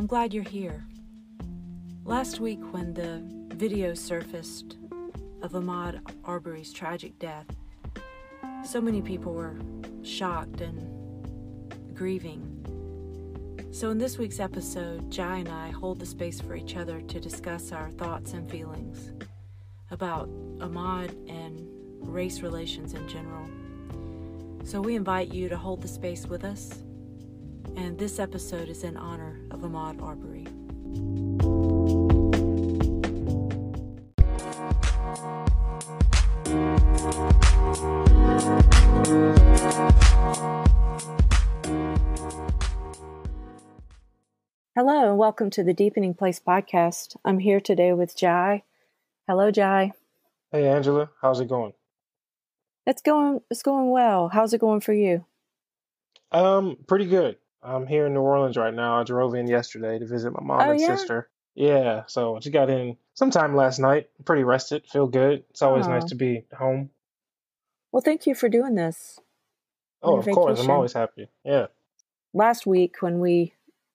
I'm glad you're here. Last week, when the video surfaced of Ahmaud Arbery's tragic death, so many people were shocked and grieving. So, in this week's episode, Jye and I hold the space for each other to discuss our thoughts and feelings about Ahmaud and race relations in general. So, we invite you to hold the space with us, and this episode is in honor of Ahmaud Arbery. Hello, and welcome to the Deepening Place podcast. I'm here today with Jye. Hello, Jye. Hey, Angela. How's it going? It's going. It's going well. How's it going for you? Um, pretty good. I'm here in New Orleans right now. I drove in yesterday to visit my mom Oh, and yeah? sister. Yeah, so she got in sometime last night. Pretty rested. Feel good. It's always nice Oh. to be home. Well, thank you for doing this. Oh, of course. I'm always happy. Yeah. Last week, when we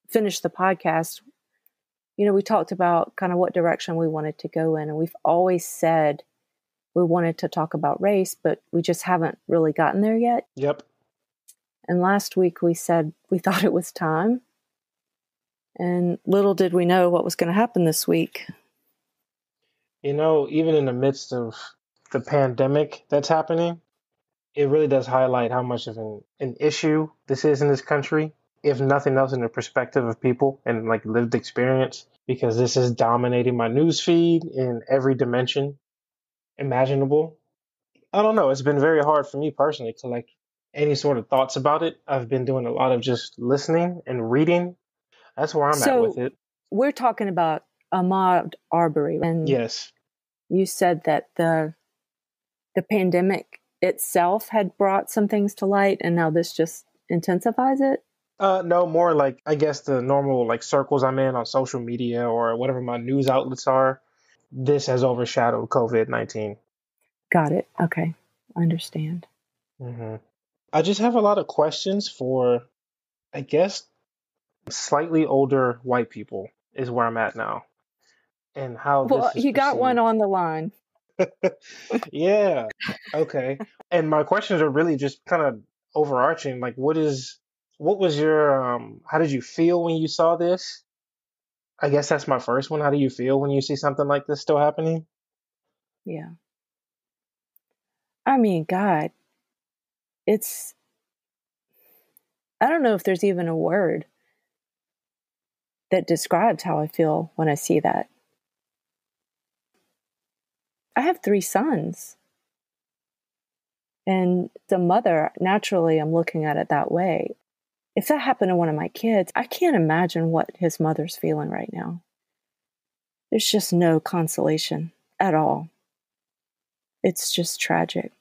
finished the podcast, you know, we talked about kind of what direction we wanted to go in, and we've always said we wanted to talk about race, but we just haven't really gotten there yet. Yep. And last week we said we thought it was time. And little did we know what was going to happen this week. You know, even in the midst of the pandemic that's happening, it really does highlight how much of an, an issue this is in this country, if nothing else in the perspective of people and like lived experience, because this is dominating my news feed in every dimension imaginable. I don't know. It's been very hard for me personally to like any sort of thoughts about it. I've been doing a lot of just listening and reading. That's where I'm So- at with it. We're talking about Ahmaud Arbery. And Yes. you said that the the pandemic itself had brought some things to light and now this just intensifies it. Uh, no, more like I guess the normal like circles I'm in on social media or whatever my news outlets are. This has overshadowed COVID 19. Got it. Okay. I understand. hmm I just have a lot of questions for, I guess, slightly older white people is where I'm at now, and how Well, this is you got one on the line. yeah. Okay. And my questions are really just kind of overarching. Like, what is, what was your, um, how did you feel when you saw this? I guess that's my first one. How do you feel when you see something like this still happening? Yeah. I mean, God, it's, I don't know if there's even a word that describes how I feel when I see that. I have three sons. And the mother, naturally, I'm looking at it that way. If that happened to one of my kids, I can't imagine what his mother's feeling right now. There's just no consolation at all. It's just tragic.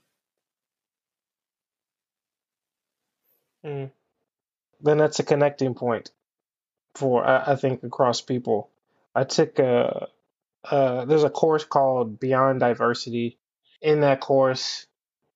Mm. Then that's a connecting point for, I, I think, across people. I took a, uh, there's a course called Beyond Diversity. In that course,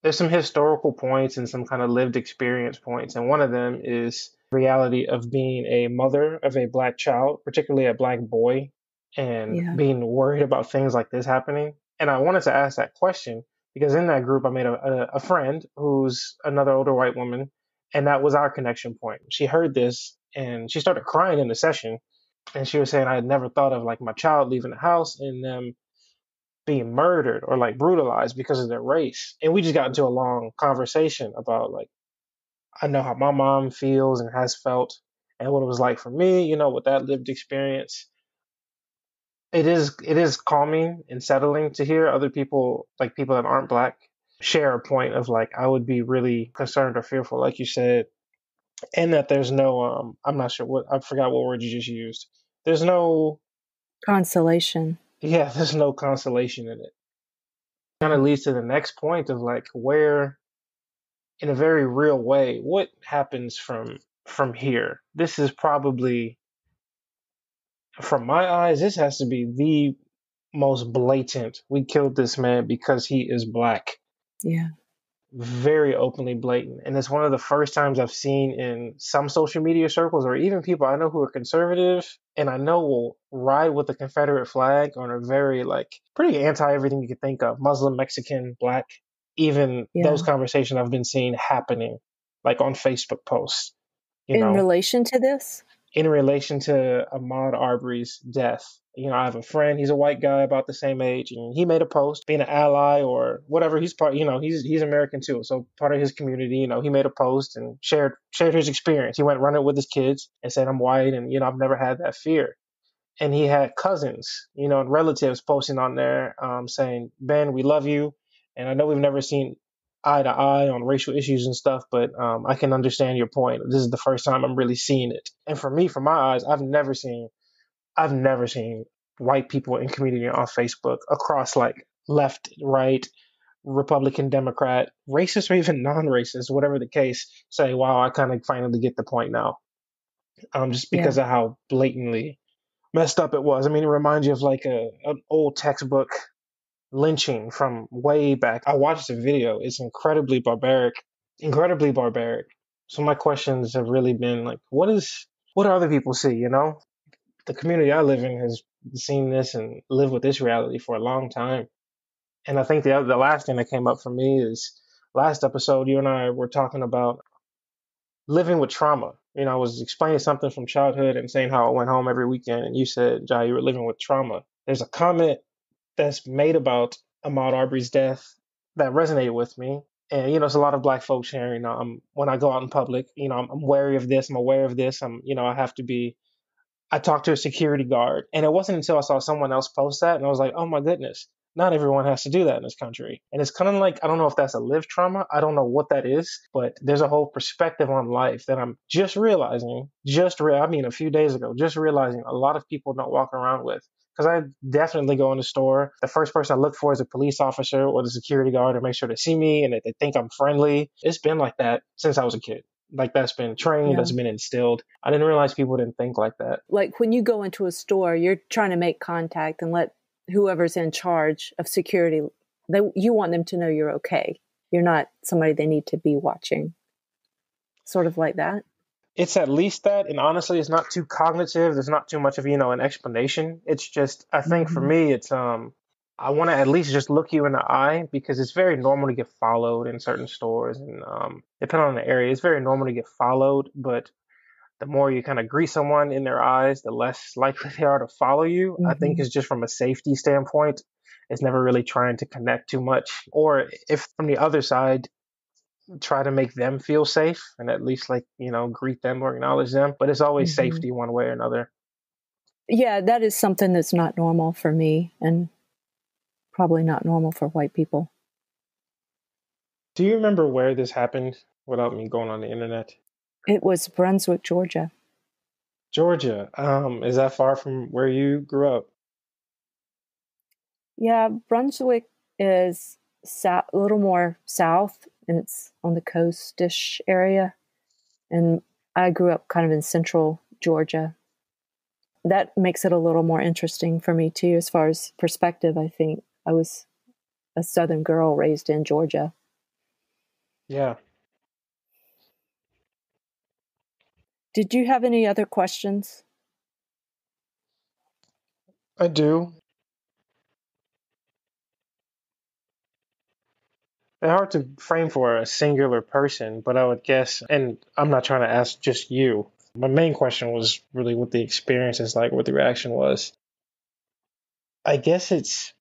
there's some historical points and some kind of lived experience points, and one of them is reality of being a mother of a black child, particularly a black boy, and Yeah. being worried about things like this happening. And I wanted to ask that question because in that group, I made a, a, a friend who's another older white woman, and that was our connection point. She heard this and she started crying in the session, and she was saying, I had never thought of like my child leaving the house and them being murdered or like brutalized because of their race. And we just got into a long conversation about like, I know how my mom feels and has felt and what it was like for me, you know, with that lived experience. It is it is calming and settling to hear other people like people that aren't black share a point of like I would be really concerned or fearful, like you said, and that there's no um I'm not sure what I forgot what word you just used. There's no Consolation. yeah, there's no consolation in it. Kind of leads to the next point of like where, in a very real way, what happens from from here. This is probably, from my eyes, this has to be the most blatant. We killed this man because he is black. Yeah. very openly blatant. And it's one of the first times I've seen in some social media circles or even people I know who are conservative and I know will ride with the Confederate flag and are very like pretty anti everything you could think of Muslim, Mexican, black. Even yeah. those conversations I've been seeing happening like on Facebook posts. in know, relation to this? In relation to Ahmaud Arbery's death you know, I have a friend, he's a white guy about the same age, and he made a post being an ally or whatever. He's part, you know, he's he's American too, so part of his community. You know, he made a post and shared shared his experience. He went running with his kids and said, "I'm white, and you know, I've never had that fear." And he had cousins, you know, and relatives posting on there um, saying, "Ben, we love you, and I know we've never seen eye to eye on racial issues and stuff, but um, I can understand your point. This is the first time I'm really seeing it. And for me, from my eyes, I've never seen I've never seen white people in community on Facebook across like left, right, Republican, Democrat, racist, or even non-racist, whatever the case, say, "Wow, I kind of finally get the point now," um, just because yeah. of how blatantly messed up it was. I mean, it reminds you of like a an old textbook lynching from way back. I watched the video; it's incredibly barbaric, incredibly barbaric. So my questions have really been like, what is what do other people see? You know, the community I live in has seen this and lived with this reality for a long time. And I think the the last thing that came up for me is last episode you and I were talking about living with trauma. You know, I was explaining something from childhood and saying how I went home every weekend, and you said, Jye, you were living with trauma. There's a comment that's made about Ahmaud Arbery's death that resonated with me. And you know, it's a lot of black folks sharing. Um, when I go out in public, you know, I'm, I'm wary of this. I'm aware of this. I'm, you know, I have to be I talked to a security guard, and it wasn't until I saw someone else post that, and I was like, oh my goodness, not everyone has to do that in this country. And it's kind of like, I don't know if that's a lived trauma. I don't know what that is, but there's a whole perspective on life that I'm just realizing, just, re- I mean, a few days ago, just realizing a lot of people don't walk around with. Because I definitely go in the store. The first person I look for is a police officer or the security guard to make sure they see me and that they think I'm friendly. It's been like that since I was a kid like that's been trained, yeah. that's been instilled. I didn't realize people didn't think like that. Like when you go into a store, you're trying to make contact and let whoever's in charge of security, they, you want them to know you're okay. You're not somebody they need to be watching. Sort of like that. It's at least that, and honestly, it's not too cognitive. There's not too much of you know an explanation. It's just, I think mm-hmm. for me, it's um, I want to at least just look you in the eye because it's very normal to get followed in certain stores, and um, depending on the area, it's very normal to get followed. But the more you kind of greet someone in their eyes, the less likely they are to follow you. Mm-hmm. I think mm-hmm. it's just from a safety standpoint. It's never really trying to connect too much, or if from the other side, try to make them feel safe and at least like you know greet them or acknowledge them. But it's always mm-hmm. safety one way or another. Yeah, that is something that's not normal for me, and probably not normal for white people. Do you remember where this happened without me going on the internet? It was Brunswick, Georgia. Georgia. Um, is that far from where you grew up? Yeah, Brunswick is a little more south, and it's on the coastish area. And I grew up kind of in central Georgia. That makes it a little more interesting for me too, as far as perspective. I think I was a Southern girl raised in Georgia. Yeah. Did you have any other questions? I do. They're hard to frame for a singular person, but I would guess, and I'm not trying to ask just you. My main question was really what the experience is like, what the reaction was. I guess it's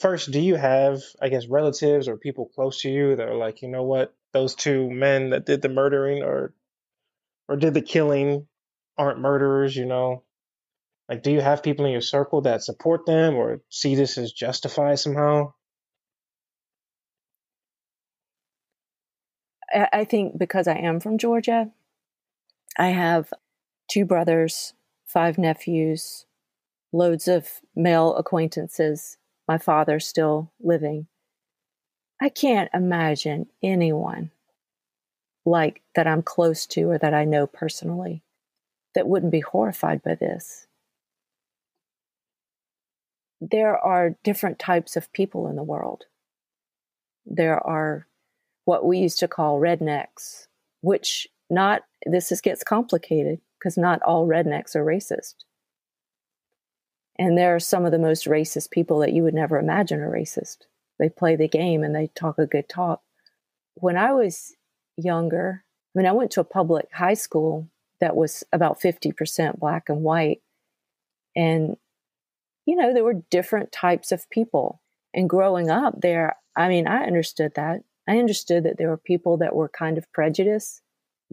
first, do you have, I guess, relatives or people close to you that are like, you know what, those two men that did the murdering or or did the killing aren't murderers, you know? Like, do you have people in your circle that support them or see this as justified somehow? I think because I am from Georgia, I have two brothers, five nephews, loads of male acquaintances my father still living. I can't imagine anyone like that I'm close to or that I know personally that wouldn't be horrified by this. There are different types of people in the world. There are what we used to call rednecks, which not, this is, gets complicated because not all rednecks are racist. And there are some of the most racist people that you would never imagine are racist. They play the game and they talk a good talk. When I was younger, I mean, I went to a public high school that was about 50% black and white. And, you know, there were different types of people. And growing up there, I mean, I understood that. I understood that there were people that were kind of prejudiced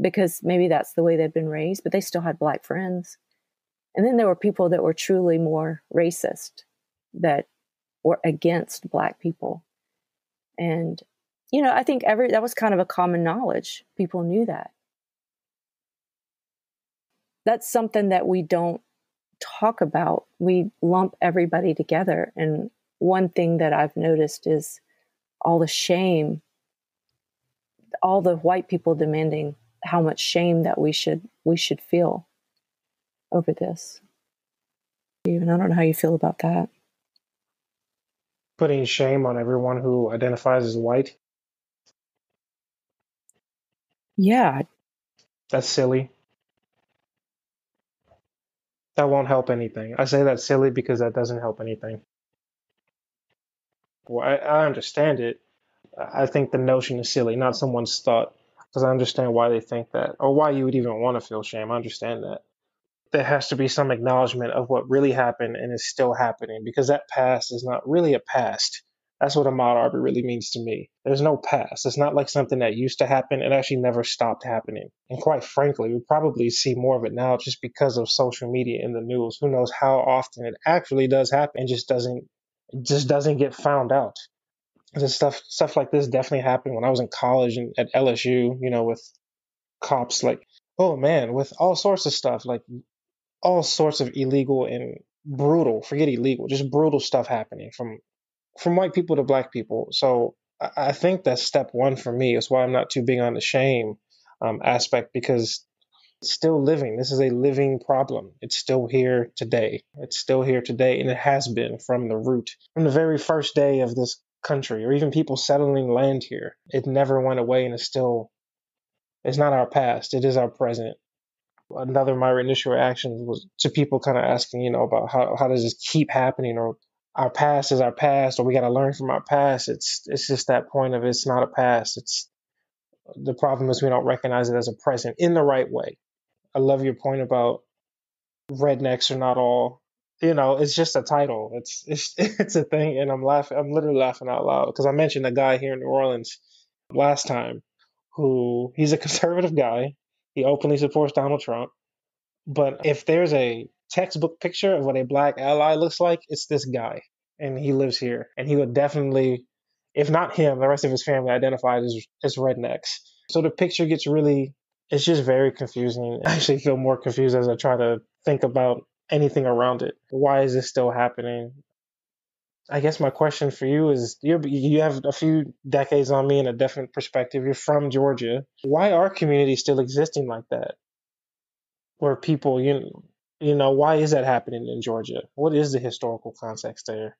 because maybe that's the way they'd been raised, but they still had black friends. And then there were people that were truly more racist that were against black people. And, you know, I think every that was kind of a common knowledge. People knew that. That's something that we don't talk about. We lump everybody together. And one thing that I've noticed is all the shame, all the white people demanding how much shame that we should we should feel over this. Even I don't know how you feel about that. Putting shame on everyone who identifies as white. Yeah. That's silly. That won't help anything. I say that's silly because that doesn't help anything. Well, I, I understand it. I think the notion is silly, not someone's thought, because I understand why they think that, or why you would even want to feel shame. I understand that there has to be some acknowledgement of what really happened and is still happening because that past is not really a past. That's what Ahmaud Arbery really means to me. There's no past. It's not like something that used to happen. It actually never stopped happening. And quite frankly, we probably see more of it now just because of social media and the news. Who knows how often it actually does happen and just doesn't just doesn't get found out. This stuff stuff like this definitely happened when I was in college and at LSU, you know, with cops like oh man, with all sorts of stuff like all sorts of illegal and brutal, forget illegal, just brutal stuff happening from from white people to black people. So I think that's step one for me. It's why I'm not too big on the shame um, aspect because it's still living. This is a living problem. It's still here today. It's still here today, and it has been from the root, from the very first day of this country, or even people settling land here. It never went away, and it's still. It's not our past. It is our present another of my initial reactions was to people kind of asking, you know, about how, how does this keep happening or our past is our past or we got to learn from our past. It's, it's just that point of it's not a past. It's the problem is we don't recognize it as a present in the right way. I love your point about rednecks are not all, you know, it's just a title. It's, it's, it's a thing. And I'm laughing, I'm literally laughing out loud because I mentioned a guy here in New Orleans last time who he's a conservative guy he openly supports Donald Trump. But if there's a textbook picture of what a black ally looks like, it's this guy. And he lives here. And he would definitely, if not him, the rest of his family identified as, as rednecks. So the picture gets really, it's just very confusing. I actually feel more confused as I try to think about anything around it. Why is this still happening? I guess my question for you is you you have a few decades on me and a different perspective. You're from Georgia. Why are communities still existing like that? Where people, you you know, why is that happening in Georgia? What is the historical context there?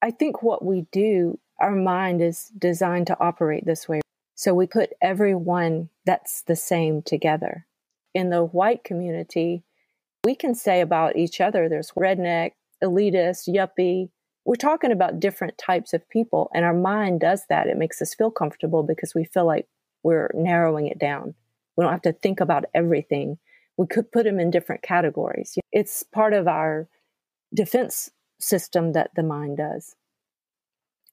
I think what we do, our mind is designed to operate this way. So we put everyone that's the same together. In the white community, we can say about each other there's redneck, elitist, yuppie. We're talking about different types of people, and our mind does that. It makes us feel comfortable because we feel like we're narrowing it down. We don't have to think about everything. We could put them in different categories. It's part of our defense system that the mind does.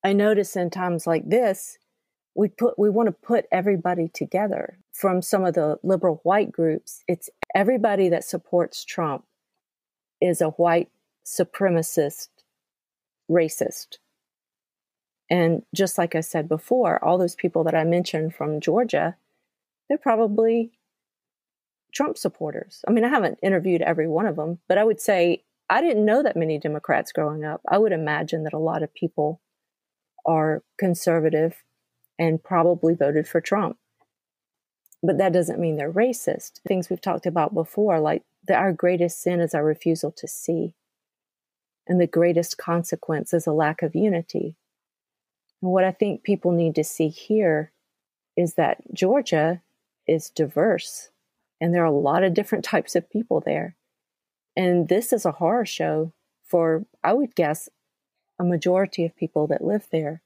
I notice in times like this, we put we want to put everybody together. From some of the liberal white groups, it's everybody that supports Trump is a white supremacist, racist. And just like I said before, all those people that I mentioned from Georgia, they're probably Trump supporters. I mean, I haven't interviewed every one of them, but I would say I didn't know that many Democrats growing up. I would imagine that a lot of people are conservative and probably voted for Trump. But that doesn't mean they're racist. Things we've talked about before, like that our greatest sin is our refusal to see and the greatest consequence is a lack of unity. And what I think people need to see here is that Georgia is diverse and there are a lot of different types of people there. And this is a horror show for, I would guess, a majority of people that live there.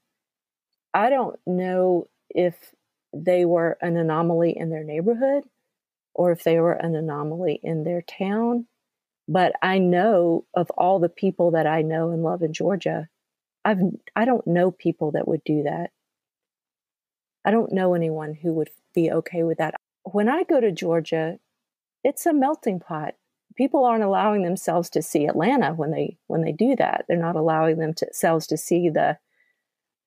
I don't know if they were an anomaly in their neighborhood or if they were an anomaly in their town. But I know of all the people that I know and love in Georgia, I've I don't know people that would do that. I don't know anyone who would be okay with that. When I go to Georgia, it's a melting pot. People aren't allowing themselves to see Atlanta when they when they do that. They're not allowing themselves to see the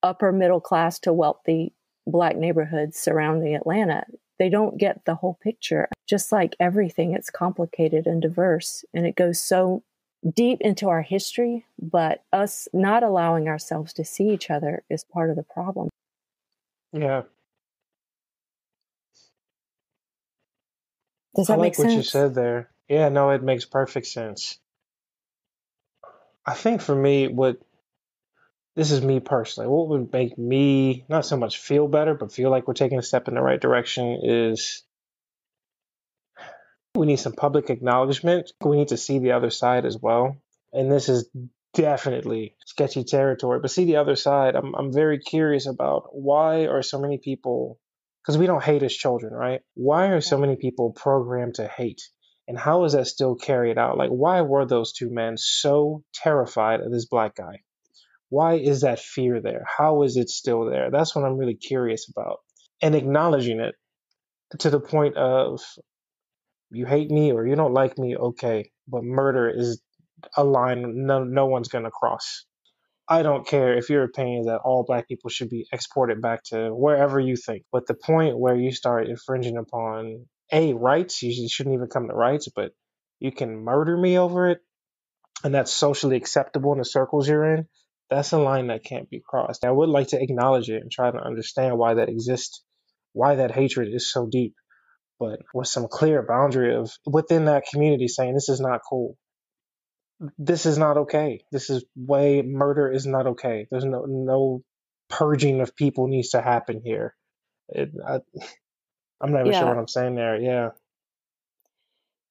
upper middle class to wealthy black neighborhoods surrounding Atlanta. They don't get the whole picture. Just like everything, it's complicated and diverse, and it goes so deep into our history, but us not allowing ourselves to see each other is part of the problem. Yeah. Does that I make like what you said there. Yeah, no, it makes perfect sense. I think for me, what this is me personally, what would make me not so much feel better, but feel like we're taking a step in the right direction is we need some public acknowledgement. We need to see the other side as well. And this is definitely sketchy territory. But see the other side, I'm I'm very curious about why are so many people because we don't hate as children, right? Why are so many people programmed to hate? And how is that still carried out? Like why were those two men so terrified of this black guy? Why is that fear there? How is it still there? That's what I'm really curious about. And acknowledging it to the point of you hate me or you don't like me, okay, but murder is a line no, no one's going to cross. I don't care if your opinion is that all black people should be exported back to wherever you think. But the point where you start infringing upon a rights, you shouldn't even come to rights, but you can murder me over it, and that's socially acceptable in the circles you're in. That's a line that can't be crossed. I would like to acknowledge it and try to understand why that exists, why that hatred is so deep, but with some clear boundary of within that community saying this is not cool this is not okay. This is way murder is not okay. There's no no purging of people needs to happen here. It, I, I'm not even sure what I'm saying there. Yeah.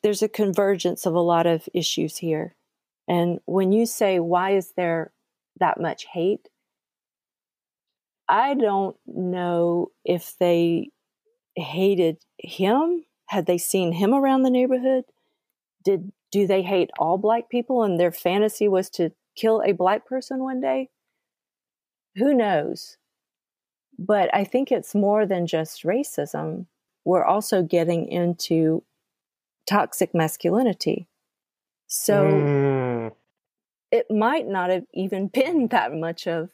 there's a convergence of a lot of issues here. And when you say, why is there that much hate? I don't know if they hated him. Had they seen him around the neighborhood? Did do they hate all black people and their fantasy was to kill a black person one day? Who knows? But I think it's more than just racism. We're also getting into toxic masculinity. So Mm, it might not have even been that much of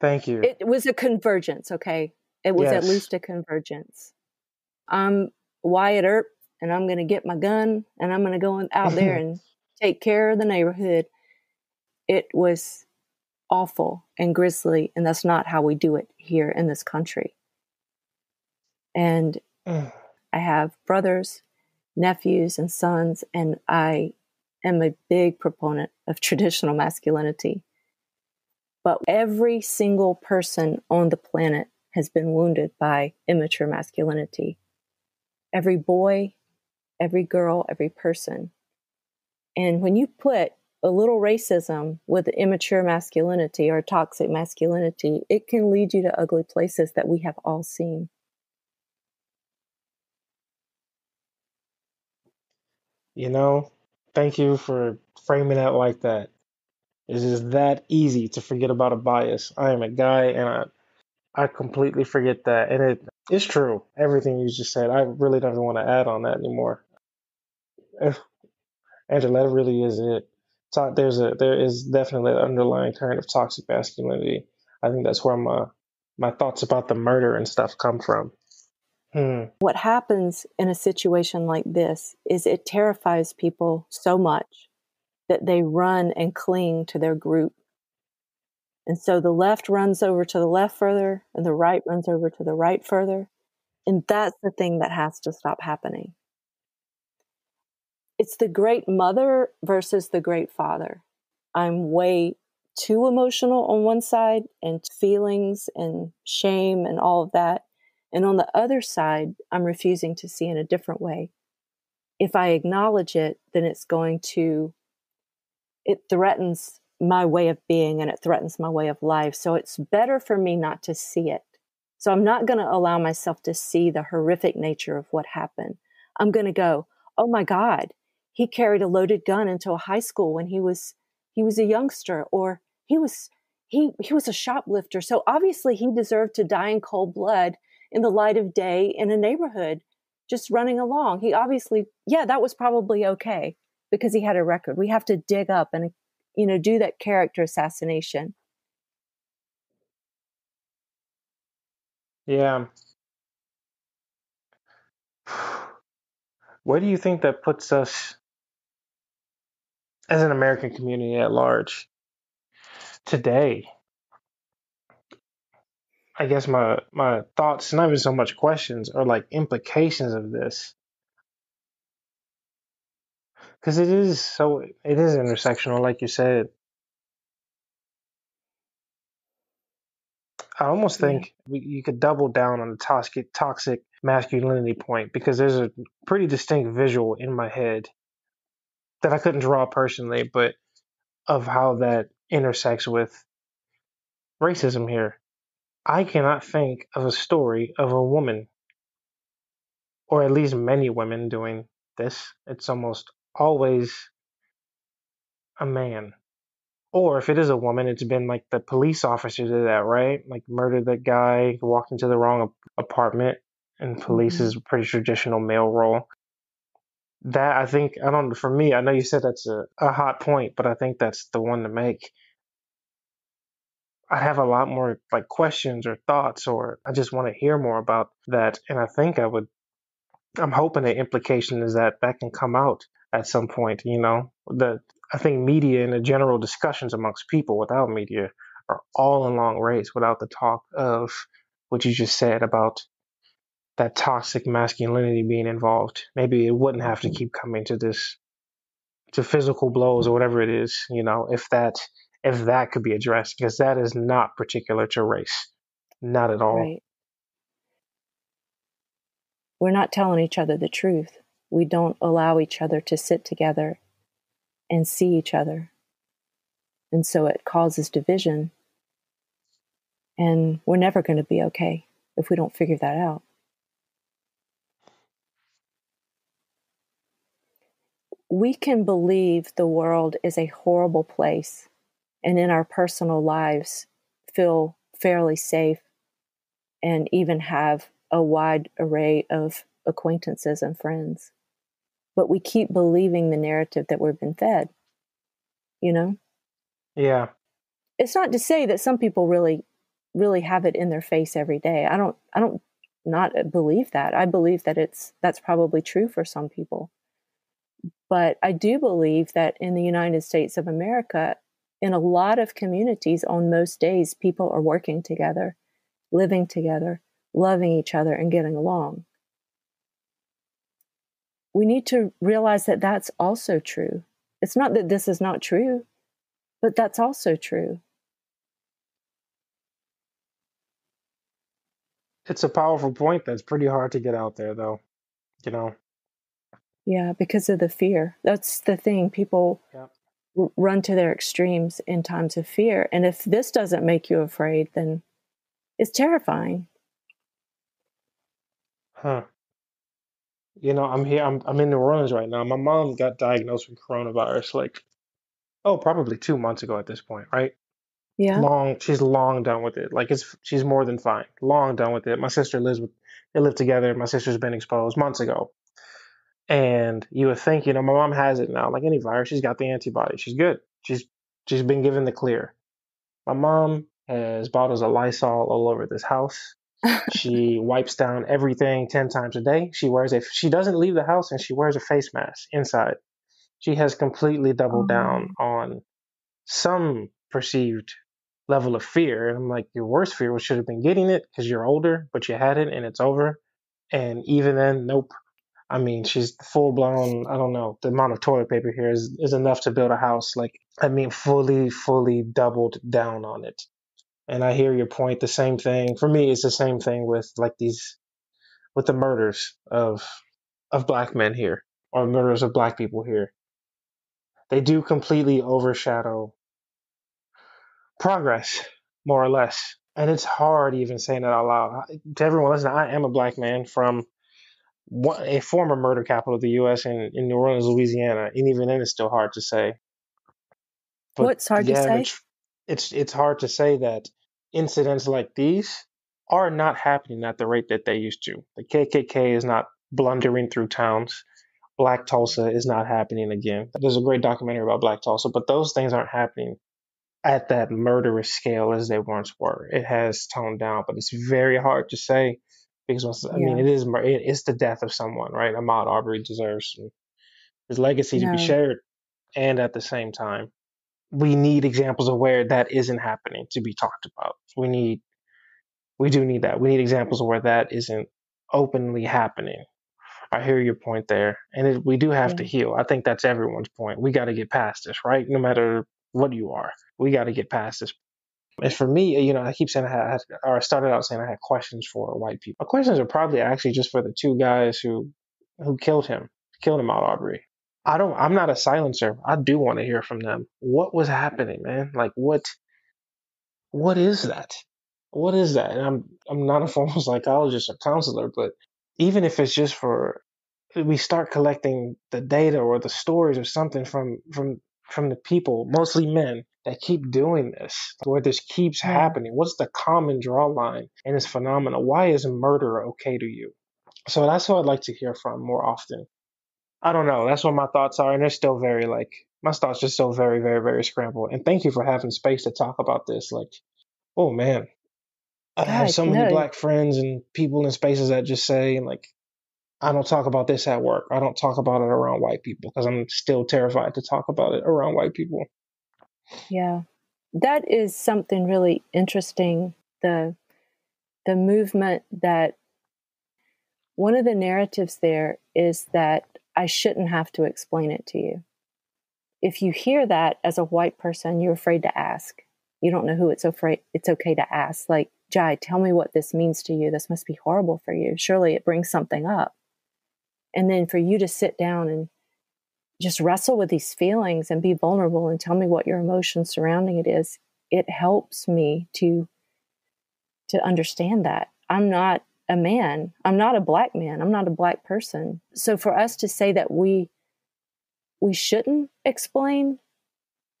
thank you. it was a convergence, okay? It was at least a convergence. I'm Wyatt Earp and I'm going to get my gun and I'm going to go out there and take care of the neighborhood. It was awful and grisly, and that's not how we do it here in this country. And I have brothers, nephews, and sons, and I am a big proponent of traditional masculinity. But every single person on the planet has been wounded by immature masculinity. Every boy, every girl, every person. And when you put a little racism with immature masculinity or toxic masculinity, it can lead you to ugly places that we have all seen. you know, thank you for framing that like that. It's that easy to forget about a bias. I am a guy and I, I completely forget that. And it it's true. Everything you just said. I really don't even want to add on that anymore. Angela, that really is it. There's a there is definitely an underlying current of toxic masculinity. I think that's where my my thoughts about the murder and stuff come from. Hmm. what happens in a situation like this is it terrifies people so much that they run and cling to their group. And so the left runs over to the left further, and the right runs over to the right further. And that's the thing that has to stop happening. It's the great mother versus the great father. I'm way too emotional on one side and feelings and shame and all of that. And on the other side, I'm refusing to see in a different way. If I acknowledge it, then it's going to, it threatens my way of being and it threatens my way of life. So it's better for me not to see it. So I'm not going to allow myself to see the horrific nature of what happened. I'm going to go, oh my God, he carried a loaded gun into a high school when he was he was a youngster or he was he he was a shoplifter. So obviously he deserved to die in cold blood in the light of day in a neighborhood just running along. He obviously yeah that was probably okay because he had a record. We have to dig up and you know do that character assassination. Yeah. Where do you think that puts us as an American community at large today? I guess my my thoughts, not even so much questions, are like implications of this, because it is so it is intersectional, like you said. I almost think we, you could double down on the toxic toxic masculinity point because there's a pretty distinct visual in my head that I couldn't draw personally, but of how that intersects with racism here. I cannot think of a story of a woman, or at least many women, doing this. It's almost always a man. Or if it is a woman, it's been like the police officer did that, right? Like murdered that guy, walked into the wrong apartment, and police hmm is a pretty traditional male role. That I think I don't. For me, I know you said that's a, a hot point, but I think that's the one to make. I have a lot more like questions or thoughts, or I just want to hear more about that. And I think I would. I'm hoping the implication is that that can come out at some point. You know, the I think media and the general discussions amongst people without media are all in long race without the talk of what you just said about that toxic masculinity being involved. Maybe it wouldn't have to mm-hmm. keep coming to this to physical blows or whatever it is, you know, if that if that could be addressed because that is not particular to race. Not at all. right we're not telling each other the truth we don't allow each other to sit together and see each other and so it causes division and we're never going to be okay if we don't figure that out we can believe the world is a horrible place and in our personal lives feel fairly safe and even have a wide array of acquaintances and friends. But we keep believing the narrative that we've been fed, you know? Yeah. It's not to say that some people really really have it in their face every day. I don't I don't not believe that. I believe that it's that's probably true for some people. But I do believe that in the United States of America, in a lot of communities, on most days, people are working together, living together, loving each other, and getting along. We need to realize that that's also true. It's not that this is not true, but that's also true. It's a powerful point that's pretty hard to get out there though. You know. Yeah, because of the fear. That's the thing. People Yep. r- run to their extremes in times of fear. And if this doesn't make you afraid, then it's terrifying. Huh. You know, I'm here I'm I'm in New Orleans right now. My mom got diagnosed with coronavirus like oh, probably 2 months ago at this point, right? Yeah. long she's long done with it like it's she's more than fine long done with it my sister lives with they live together my sister's been exposed months ago and you would think you know my mom has it now like any virus she's got the antibody she's good she's she's been given the clear my mom has bottles of lysol all over this house she wipes down everything 10 times a day she wears a she doesn't leave the house and she wears a face mask inside she has completely doubled down Oh, on some perceived level of fear. And I'm like, your worst fear was should have been getting it because you're older, but you had it and it's over. And even then, nope. I mean, she's full blown. I don't know. The amount of toilet paper here is, is enough to build a house. Like I mean, fully, fully doubled down on it. And I hear your point. The same thing for me. It's the same thing with like these, with the murders of of black men here or murders of black people here. They do completely overshadow progress, more or less. And it's hard even saying that out loud. To everyone listening, I am a black man from one, a former murder capital of the U.S. in, in New Orleans, Louisiana. And even then, it's still hard to say. But What's hard to say? It's, it's hard to say that incidents like these are not happening at the rate that they used to. The KKK is not blundering through towns. Black Tulsa is not happening again. There's a great documentary about Black Tulsa, but those things aren't happening at that murderous scale as they once were. It has toned down, but it's very hard to say because once, I mean, it is it's the death of someone, right? Ahmaud Arbery deserves his legacy no. to be shared, and at the same time, we need examples of where that isn't happening to be talked about. We need, we do need that. We need examples of where that isn't openly happening. I hear your point there, and it, we do have yeah. to heal. I think that's everyone's point. We got to get past this, right? No matter what you are, we got to get past this. And for me, you know, I keep saying I had, or I started out saying I had questions for white people. My questions are probably actually just for the two guys who, who killed him, killed Ahmaud Arbery. I don't. I'm not a silencer. I do want to hear from them. What was happening, man? Like what? What is that? What is that? And I'm I'm not a formal psychologist or counselor, but even if it's just for we start collecting the data or the stories or something from from from the people, mostly men, that keep doing this, where this keeps happening. What's the common draw line in this phenomenon? Why is murder okay to you? So that's what I'd like to hear from more often. I don't know. That's what my thoughts are, and they're still very like my thoughts are still very, very, very scrambled. And thank you for having space to talk about this. Like, oh man, I have so many black friends and people in spaces that just say like, I don't talk about this at work. I don't talk about it around white people because I'm still terrified to talk about it around white people. Yeah. That is something really interesting. The the movement that one of the narratives there is that I shouldn't have to explain it to you. If you hear that as a white person, you're afraid to ask. You don't know who it's afraid it's okay to ask. Like, Jye, tell me what this means to you. This must be horrible for you. Surely it brings something up. And then for you to sit down and just wrestle with these feelings and be vulnerable and tell me what your emotion surrounding it is, it helps me to to understand that. I'm not a man. I'm not a black man. I'm not a black person. So for us to say that we we shouldn't explain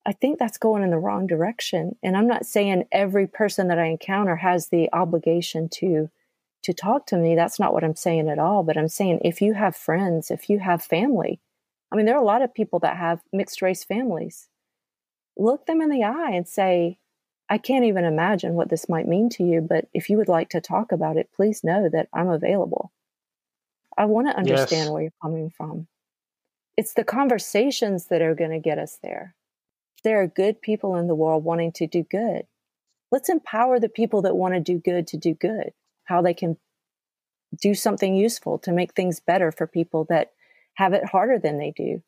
I think that's going in the wrong direction. And I'm not saying every person that I encounter has the obligation to to talk to me. That's not what I'm saying at all. But I'm saying if you have friends, if you have family, I mean, there are a lot of people that have mixed race families. Look them in the eye and say, I can't even imagine what this might mean to you, but if you would like to talk about it, please know that I'm available. I want to understand yes. where you're coming from. It's the conversations that are going to get us there there are good people in the world wanting to do good. Let's empower the people that want to do good to do good, how they can do something useful to make things better for people that have it harder than they do.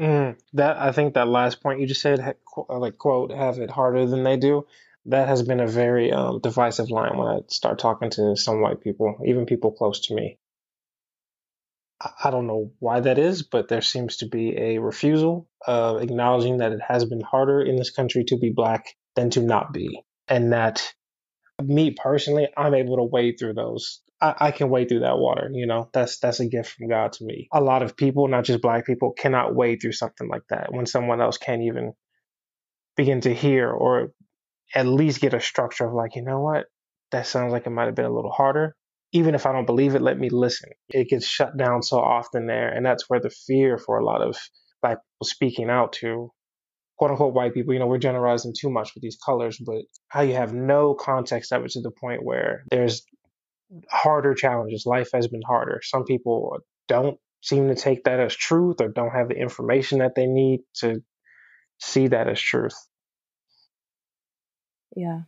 Mm, that I think that last point you just said, like quote, have it harder than they do. That has been a very um, divisive line when I start talking to some white people, even people close to me. I don't know why that is, but there seems to be a refusal of acknowledging that it has been harder in this country to be black than to not be. And that me personally, I'm able to wade through those. I, I can wade through that water, you know. That's that's a gift from God to me. A lot of people, not just black people, cannot wade through something like that when someone else can't even begin to hear or at least get a structure of like, you know what? That sounds like it might have been a little harder even if I don't believe it, let me listen. It gets shut down so often there. And that's where the fear for a lot of black people speaking out to quote unquote white people, you know, we're generalizing too much with these colors, but how you have no context of it to the point where there's harder challenges. Life has been harder. Some people don't seem to take that as truth or don't have the information that they need to see that as truth. Yeah.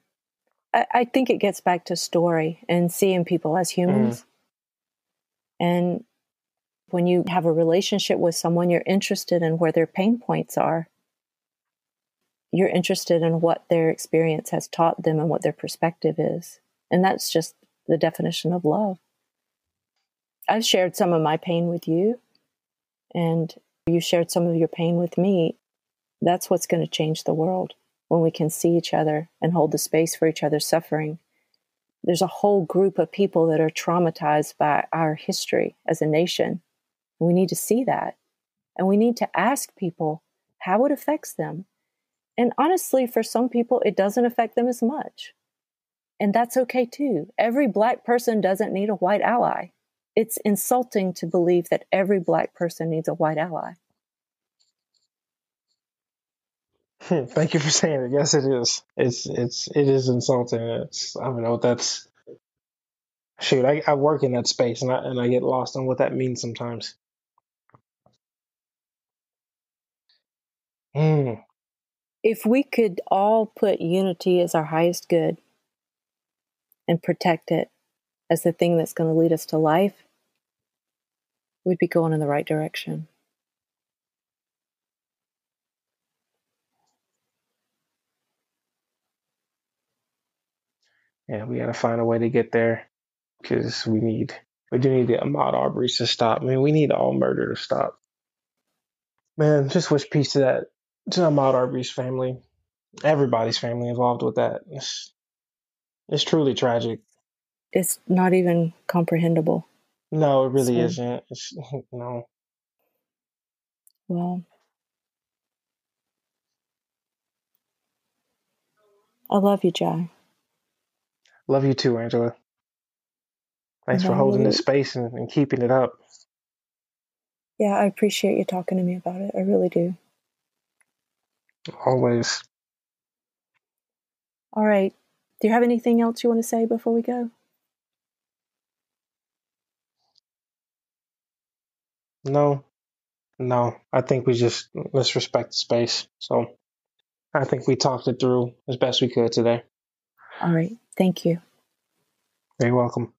I, think it gets back to story and seeing people as humans. Mm. And When you have a relationship with someone, you're interested in where their pain points are. You're interested in what their experience has taught them and what their perspective is. And that's just the definition of love. I've shared some of my pain with you, and you shared some of your pain with me. That's what's going to change the world when we can see each other and hold the space for each other's suffering. There's a whole group of people that are traumatized by our history as a nation. We need to see that. And we need to ask people how it affects them. And honestly, for some people, it doesn't affect them as much. And that's okay too. Every black person doesn't need a white ally. It's insulting to believe that every black person needs a white ally. Thank you for saying it. Yes, it is. It's it's it is insulting. It's I don't know. That's shoot. I, I work in that space and I and I get lost on what that means sometimes. Mm. If we could all put unity as our highest good and protect it as the thing that's going to lead us to life, we'd be going in the right direction. Yeah, we got to find a way to get there because we need we do need the Ahmaud Arbery's to stop. I mean, we need all murder to stop. Man, just wish peace to that to Ahmaud Arbery's family, everybody's family involved with that. It's, it's truly tragic. It's not even comprehensible. No, it really so, isn't. It's, no. Well, I love you, Jye. Love you too, Angela. Thanks for holding this space and, and keeping it up. Yeah, I appreciate you talking to me about it. I really do. Always. All right. Do you have anything else you want to say before we go? No. No. I think we just let's respect the space. So I think we talked it through as best we could today. All right. Thank you. You're welcome.